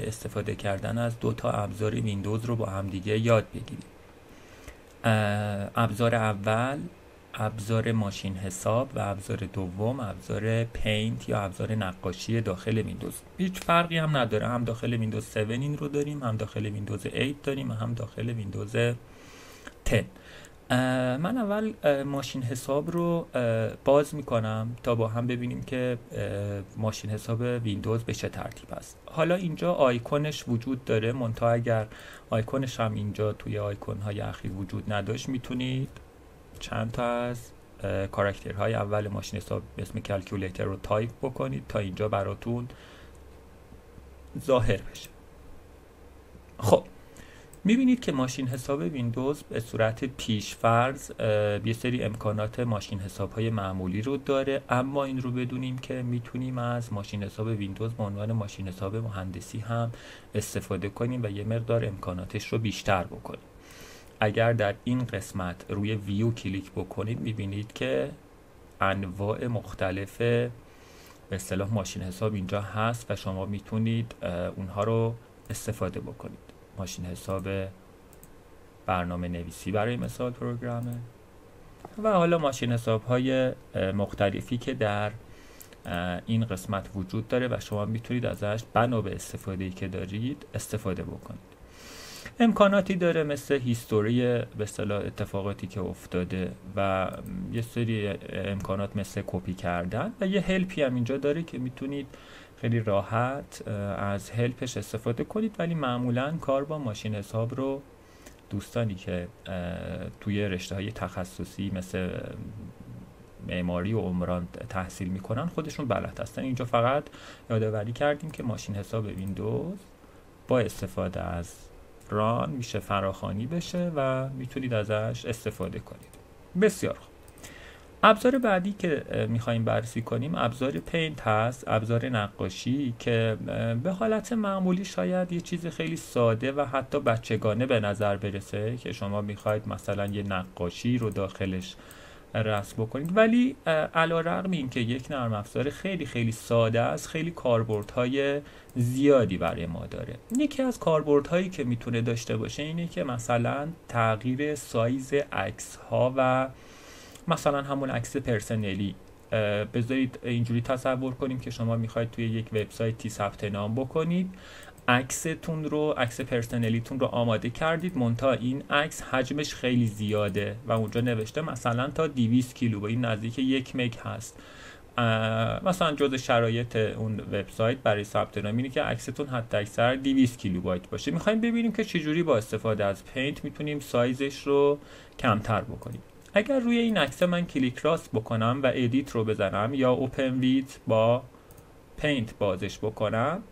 استفاده کردن از دو تا ابزار ویندوز رو با همدیگه یاد بگیریم. ابزار اول ابزار ماشین حساب و ابزار دوم ابزار Paint یا ابزار نقاشی داخل ویندوز. هیچ فرقی هم نداره. هم داخل ویندوز 7 این رو داریم هم داخل ویندوز 8 داریم و هم داخل ویندوز 10 من اول ماشین حساب رو باز می‌کنم تا با هم ببینیم که ماشین حساب ویندوز به چه ترتیب است. حالا اینجا آیکونش وجود داره. منتها اگر آیکونش هم اینجا توی آیکون های اخیر وجود نداشت می‌تونید چند تا از کاراکترهای اول ماشین حساب به اسم calculator رو تایپ بکنید تا اینجا براتون ظاهر بشه. خب می‌بینید که ماشین حساب ویندوز به صورت پیشفرض یه سری امکانات ماشین حساب های معمولی رو داره اما این رو بدونیم که می‌تونیم از ماشین حساب ویندوز به عنوان ماشین حساب مهندسی هم استفاده کنیم و یه مقدار امکاناتش رو بیشتر بکنیم. اگر در این قسمت روی ویو کلیک بکنید می‌بینید که انواع مختلف به اصطلاح ماشین حساب اینجا هست و شما می‌تونید اونها رو استفاده بکنید. ماشین حساب برنامه نویسی برای مثال پروگرامه. و حالا ماشین حساب های مختلفی که در این قسمت وجود داره و شما می‌تونید ازش بنا به استفاده که دارید استفاده بکنید. امکاناتی داره مثل هیستوری به اصطلاح اتفاقاتی که افتاده و یه سری امکانات مثل کپی کردن و یه هلپی هم اینجا داره که می‌تونید خیلی راحت از هلپش استفاده کنید. ولی معمولا کار با ماشین حساب رو دوستانی که توی رشته های تخصصی مثل معماری و عمران تحصیل می‌کنن خودشون بلد هستن. اینجا فقط یادآوری کردیم که ماشین حساب ویندوز با استفاده از ران میشه فراخانی بشه و می‌تونید ازش استفاده کنید. بسیار خوب. ابزار بعدی که می‌خوایم بررسی کنیم ابزار پینت هست ابزار نقاشی که به حالت معمولی شاید یه چیز خیلی ساده و حتی بچگانه به نظر برسه که شما می‌خواید مثلا یه نقاشی رو داخلش رسم بکنید. ولی علا رقم این که یک نرم افزار خیلی خیلی ساده است خیلی کاربردهای زیادی برای ما داره. یکی از کاربردهایی که می‌تونه داشته باشه اینه که مثلا تغییر سایز عکس ها و مثلا همون عکس پرسنلی. بذارید اینجوری تصور کنیم که شما می‌خواید توی یک وبسایتی ثبت نام بکنید. عکستون رو عکس پرسنلیتون رو آماده کردید. مونتا این عکس حجمش خیلی زیاده و اونجا نوشته مثلا تا 200 کیلو و این نزدیک یک مگ هست. مثلا جز شرایط اون وبسایت برای ثبت نام اینه که عکستون حداکثر 200 کیلو بایت باشه. می‌خوایم ببینیم که چجوری با استفاده از Paint می‌تونیم سایزش رو کمتر بکنیم. اگر روی این عکس من کلیک راست بکنم و edit رو بزنم یا open with با Paint بازش بکنم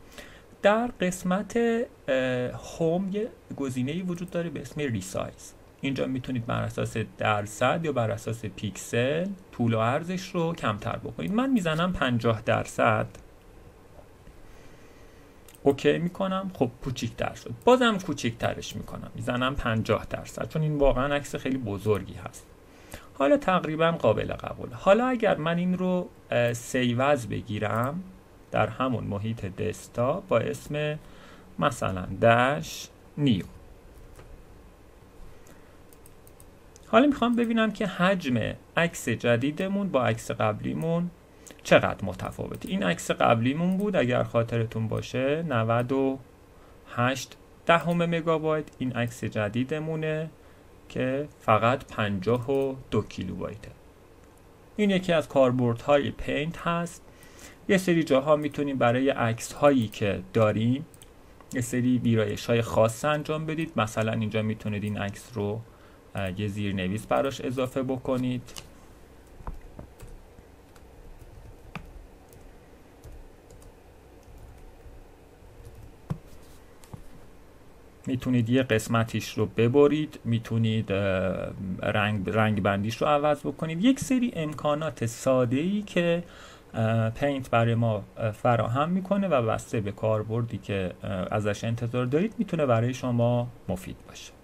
در قسمت Home یه گزینه وجود داره به اسم resize. اینجا می‌تونید بر اساس درصد یا بر اساس پیکسل طول و عرضش رو کمتر بکنید. من می‌زنم 50 درصد. اوکی می‌کنم. خب کوچیکتر شد. بازم کوچیکترش می‌کنم. می‌زنم 50 درصد. چون این واقعا عکس خیلی بزرگی هست. حالا تقریبا قابل قبول حالا اگر من این رو سیوز بگیرم در همون محیط دسکتاپ با اسم مثلا dash new. حالا می‌خوام ببینم که حجم عکس جدیدمون با عکس قبلیمون چقدر متفاوته. این عکس قبلیمون بود اگر خاطرتون باشه 98 دهم مگابایت. این عکس جدیدمونه که فقط 52 کیلوبایته. این یکی از کاربردهای پینت هست. یه سری جاها می‌تونیم برای عکس هایی که داریم یه سری ویرایش های خاص انجام بدید. مثلا اینجا می‌تونید این عکس رو یه زیرنویس براش اضافه بکنید. می‌تونید یه قسمتیش رو ببرید. می‌تونید رنگ, رنگ بندیش رو عوض بکنید. یک سری امکانات ساده ای که پینت برای ما فراهم می‌کنه و بسته به کاربردی که ازش انتظار دارید می‌تونه برای شما مفید باشه.